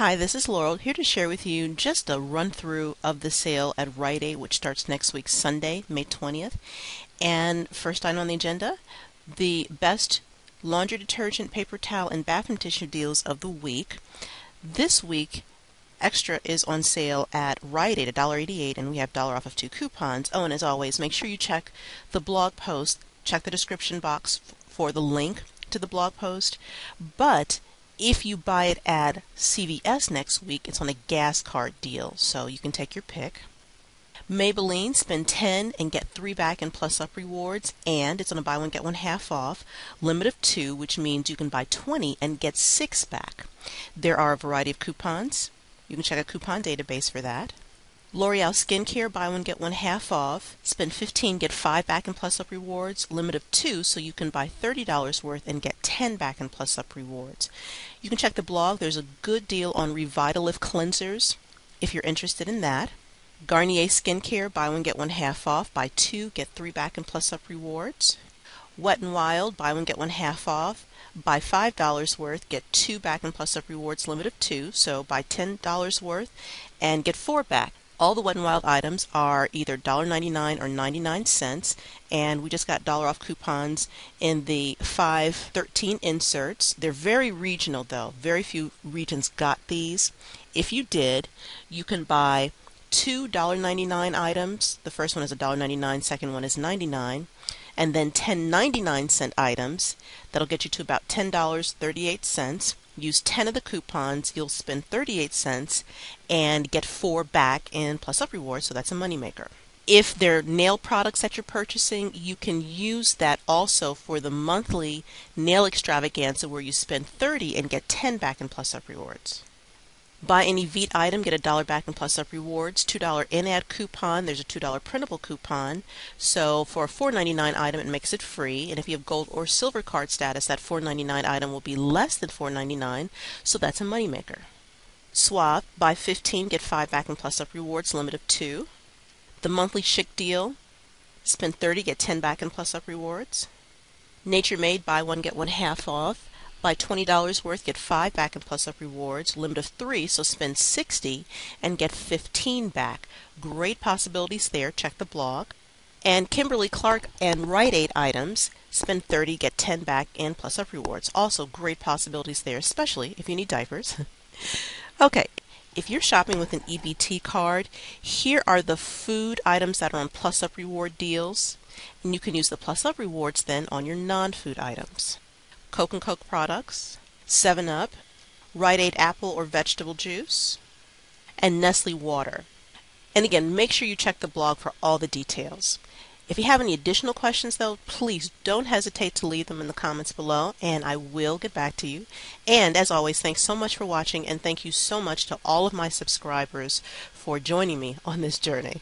Hi, this is Laurel here to share with you just a run through of the sale at Rite Aid, which starts next week, Sunday, May 20th. And first item on the agenda the best laundry detergent, paper towel, and bathroom tissue deals of the week. This week, Xtra is on sale at Rite Aid, $1.88, and we have dollar off of two coupons. Oh, and as always, make sure you check the blog post, check the description box for the link to the blog post. But if you buy it at CVS next week, it's on a gas card deal, so you can take your pick. Maybelline, spend 10 and get 3 back in plus up rewards, and it's on a buy one get one half off. Limit of 2, which means you can buy 20 and get 6 back. There are a variety of coupons. You can check a coupon database for that. L'Oreal Skincare, buy one, get one half off. Spend 15, get 5 back and plus up rewards. Limit of 2, so you can buy $30 worth and get 10 back and plus up rewards. You can check the blog. There's a good deal on Revitalift cleansers if you're interested in that. Garnier Skincare, buy one, get one half off. Buy two, get three back and plus up rewards. Wet n Wild, buy one, get one half off. Buy $5 worth, get two back and plus up rewards, limit of two. So buy $10 worth and get four back. All the Wet n Wild items are either $1.99 or 99 cents, and we just got dollar off coupons in the 513 inserts. They're very regional though. Very few regions got these. If you did, you can buy two $1.99 items. The first one is $1.99, second one is 99 and then 10 99 cent items. That'll get you to about $10.38 use 10 of the coupons, you'll spend 38 cents and get 4 back in plus up rewards, so that's a moneymaker. If they're nail products that you're purchasing, you can use that also for the monthly nail extravaganza where you spend 30 and get 10 back in plus up rewards. Buy any Veet item, get a dollar back in plus up rewards. $2 in-ad coupon. There's a $2 printable coupon. So for a $4.99 item, it makes it free. And if you have gold or silver card status, that $4.99 item will be less than $4.99. So that's a moneymaker. Suave, buy 15, get 5 back in plus up rewards, limit of 2. The monthly Schick deal, spend 30, get 10 back in plus up rewards. Nature Made, buy one, get one half off. Buy $20 worth, get 5 back in plus up rewards. Limit of 3, so spend 60 and get 15 back. Great possibilities there. Check the blog. And Kimberly Clark and Rite Aid items, spend 30, get 10 back in plus up rewards. Also great possibilities there, especially if you need diapers. okay, if you're shopping with an EBT card, here are the food items that are on plus up reward deals. And you can use the plus up rewards then on your non-food items. Coke and Coke products, 7 Up, Rite Aid apple or vegetable juice, and Nestle water. And again, make sure you check the blog for all the details. If you have any additional questions, though, please don't hesitate to leave them in the comments below, and I will get back to you. And as always, thanks so much for watching, and thank you so much to all of my subscribers for joining me on this journey.